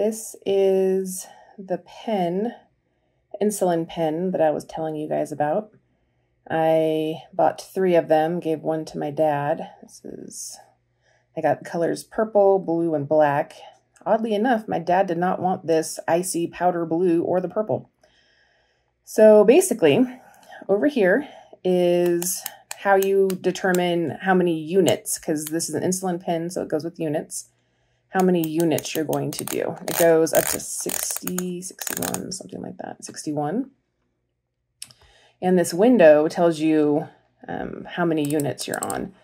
this is the pen, insulin pen that I was telling you guys about. I bought three of them, gave one to my dad. This is, I got colors purple, blue, and black. Oddly enough, my dad did not want this icy powder blue or the purple. So basically, over here is how you determine how many units, because this is an insulin pen, so it goes with units, how many units you're going to do. It goes up to 60, 61, something like that, 61. And this window tells you um, how many units you're on.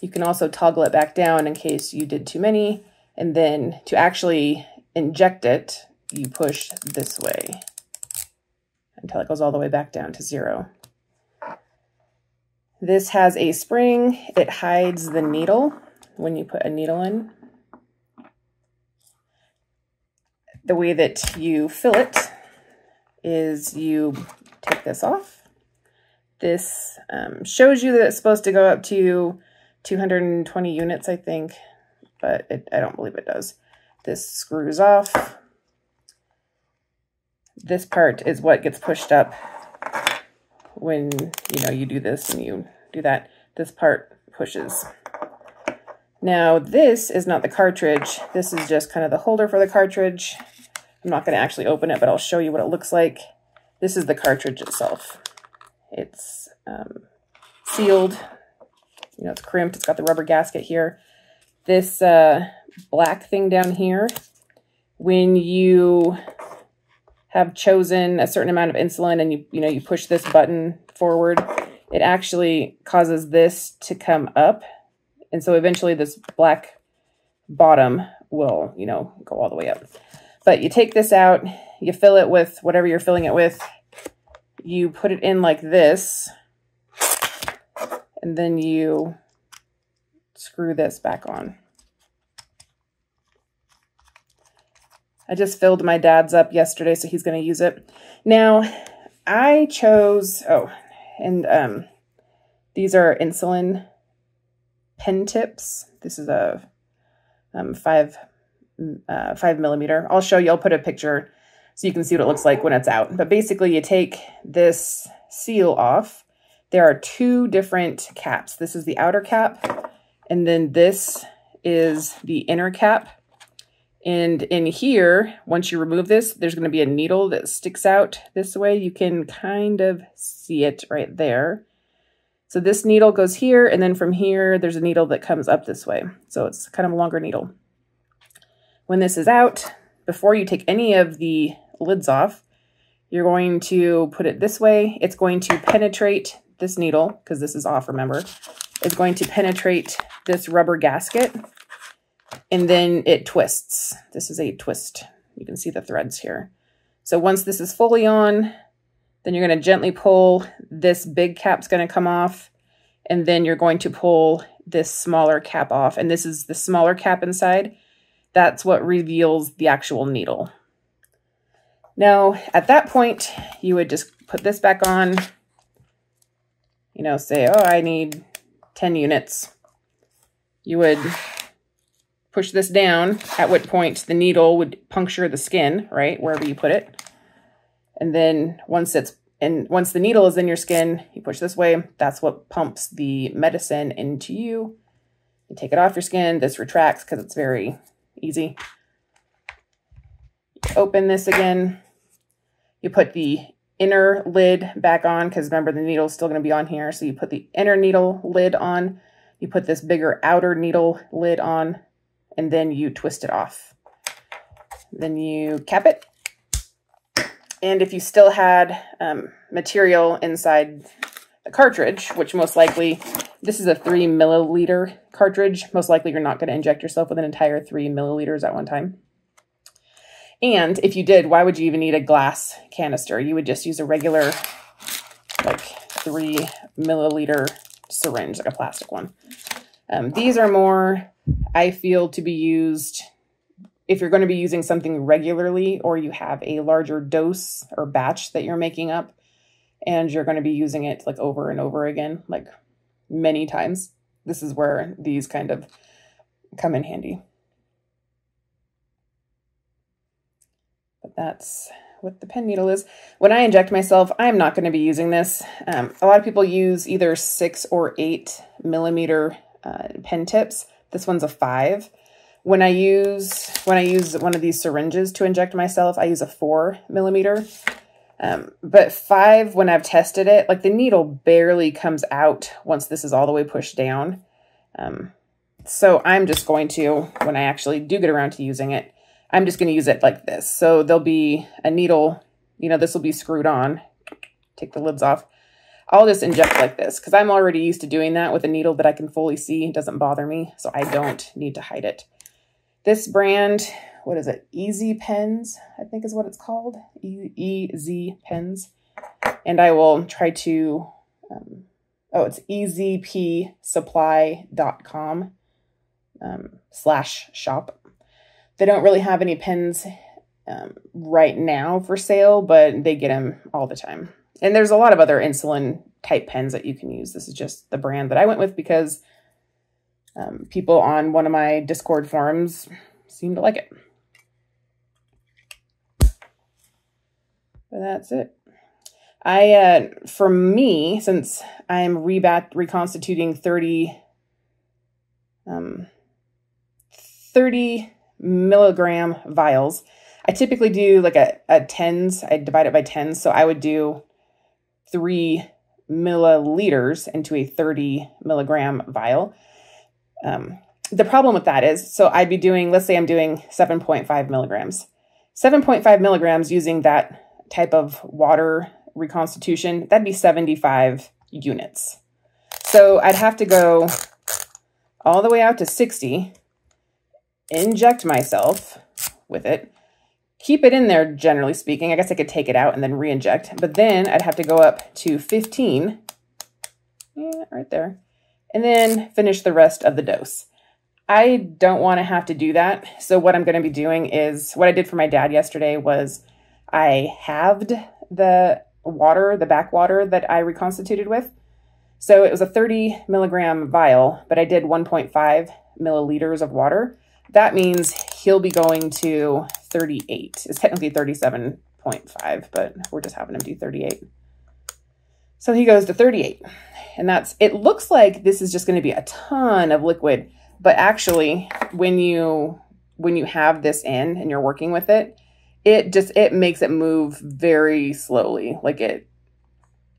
You can also toggle it back down in case you did too many. And then to actually inject it, you push this way until it goes all the way back down to zero. This has a spring. It hides the needle when you put a needle in. The way that you fill it is you take this off. This um, shows you that it's supposed to go up to 220 units, I think but it, I don't believe it does. This screws off. This part is what gets pushed up when, you know, you do this and you do that. This part pushes. Now, this is not the cartridge. This is just kind of the holder for the cartridge. I'm not going to actually open it, but I'll show you what it looks like. This is the cartridge itself. It's um, sealed. You know, it's crimped. It's got the rubber gasket here this uh, black thing down here, when you have chosen a certain amount of insulin and you, you know, you push this button forward, it actually causes this to come up. And so eventually this black bottom will, you know, go all the way up. But you take this out, you fill it with whatever you're filling it with. You put it in like this, and then you screw this back on. I just filled my dad's up yesterday, so he's going to use it. Now, I chose, oh, and um, these are insulin pen tips. This is a um, five, uh, five millimeter. I'll show you, I'll put a picture so you can see what it looks like when it's out. But basically you take this seal off. There are two different caps. This is the outer cap and then this is the inner cap. And in here, once you remove this, there's going to be a needle that sticks out this way. You can kind of see it right there. So this needle goes here, and then from here, there's a needle that comes up this way. So it's kind of a longer needle. When this is out, before you take any of the lids off, you're going to put it this way. It's going to penetrate this needle, because this is off, remember, It's going to penetrate this rubber gasket and then it twists. This is a twist. You can see the threads here. So once this is fully on, then you're going to gently pull. This big cap's going to come off and then you're going to pull this smaller cap off. And this is the smaller cap inside. That's what reveals the actual needle. Now, at that point, you would just put this back on, you know, say, oh, I need 10 units. You would push this down, at what point the needle would puncture the skin, right, wherever you put it. And then once it's and once the needle is in your skin, you push this way. That's what pumps the medicine into you. You take it off your skin. This retracts because it's very easy. Open this again. You put the inner lid back on because remember the needle is still going to be on here. So you put the inner needle lid on, you put this bigger outer needle lid on, and then you twist it off. Then you cap it. And if you still had um, material inside cartridge, which most likely, this is a three milliliter cartridge, most likely you're not going to inject yourself with an entire three milliliters at one time. And if you did, why would you even need a glass canister? You would just use a regular, like three milliliter syringe, like a plastic one. Um, these are more, I feel, to be used if you're going to be using something regularly or you have a larger dose or batch that you're making up and you're going to be using it like over and over again, like many times. This is where these kind of come in handy. But that's what the pen needle is. When I inject myself, I'm not going to be using this. Um, a lot of people use either six or eight millimeter uh, pen tips. This one's a five. When I use when I use one of these syringes to inject myself, I use a four millimeter. Um, but five, when I've tested it, like the needle barely comes out once this is all the way pushed down. Um, so I'm just going to, when I actually do get around to using it, I'm just going to use it like this. So there'll be a needle, you know, this will be screwed on. Take the lids off. I'll just inject like this because I'm already used to doing that with a needle that I can fully see. It doesn't bother me, so I don't need to hide it. This brand, what is it? Easy Pens, I think is what it's called. E-Z Pens. And I will try to, um, oh, it's ezpsupply.com um, slash shop. They don't really have any pens um, right now for sale, but they get them all the time. And there's a lot of other insulin type pens that you can use. This is just the brand that I went with because um, people on one of my Discord forums seem to like it. But that's it. I, uh, for me, since I'm rebat reconstituting 30, um, 30 milligram vials, I typically do like a, a tens, I divide it by tens. So I would do three milliliters into a 30 milligram vial. Um, the problem with that is, so I'd be doing, let's say I'm doing 7.5 milligrams. 7.5 milligrams using that type of water reconstitution, that'd be 75 units. So I'd have to go all the way out to 60, inject myself with it, keep it in there, generally speaking. I guess I could take it out and then re-inject, but then I'd have to go up to 15, yeah, right there, and then finish the rest of the dose. I don't want to have to do that. So what I'm going to be doing is what I did for my dad yesterday was I halved the water, the bac water that I reconstituted with. So it was a 30 milligram vial, but I did 1.5 milliliters of water. That means he'll be going to 38. It's technically 37.5, but we're just having him do 38. So he goes to 38. And that's, it looks like this is just going to be a ton of liquid, but actually when you, when you have this in and you're working with it, it just it makes it move very slowly. Like it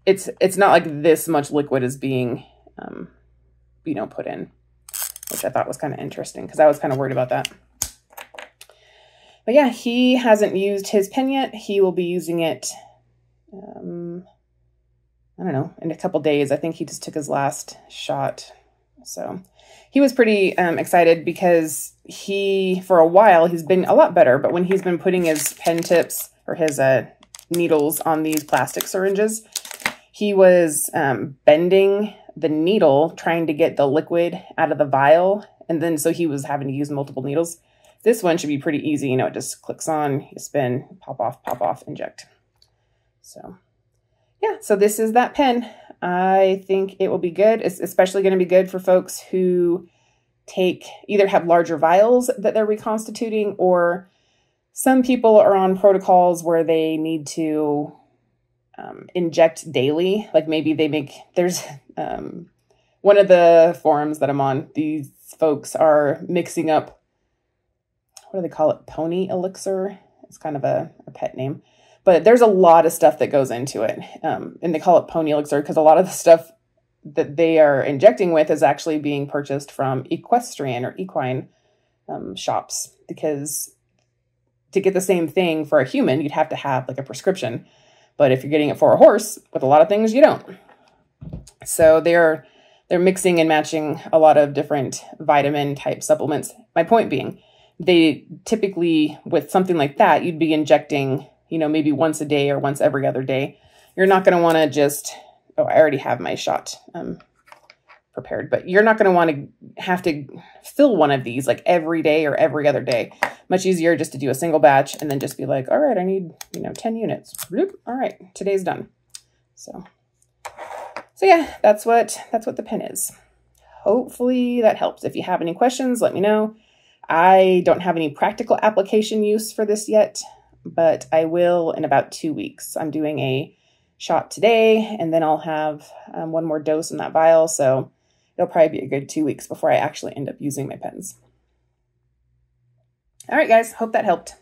it's it's not like this much liquid is being um you know put in which i thought was kind of interesting because i was kind of worried about that. But yeah he hasn't used his pen yet. He will be using it um i don't know in a couple days. I think he just took his last shot so he was pretty um, excited because he, for a while, he's been a lot better. But when he's been putting his pen tips or his uh, needles on these plastic syringes, he was um, bending the needle trying to get the liquid out of the vial. And then so he was having to use multiple needles. This one should be pretty easy. You know, it just clicks on, you spin, pop off, pop off, inject. So yeah, so this is that pen. I think it will be good. It's especially going to be good for folks who take either have larger vials that they're reconstituting or some people are on protocols where they need to um, inject daily. Like maybe they make, there's um, one of the forums that I'm on, these folks are mixing up, what do they call it? Pony elixir. It's kind of a, a pet name but there's a lot of stuff that goes into it. Um, and they call it pony elixir because a lot of the stuff that they are injecting with is actually being purchased from equestrian or equine um, shops because to get the same thing for a human, you'd have to have like a prescription. But if you're getting it for a horse, with a lot of things, you don't. So they're they're mixing and matching a lot of different vitamin type supplements. My point being, they typically with something like that, you'd be injecting you know, maybe once a day or once every other day. You're not going to want to just, oh, I already have my shot um, prepared, but you're not going to want to have to fill one of these like every day or every other day. Much easier just to do a single batch and then just be like, all right, I need, you know, 10 units. All right, today's done. So, so yeah, that's what, that's what the pen is. Hopefully that helps. If you have any questions, let me know. I don't have any practical application use for this yet but I will in about two weeks. I'm doing a shot today, and then I'll have um, one more dose in that vial. So it'll probably be a good two weeks before I actually end up using my pens. All right, guys, hope that helped.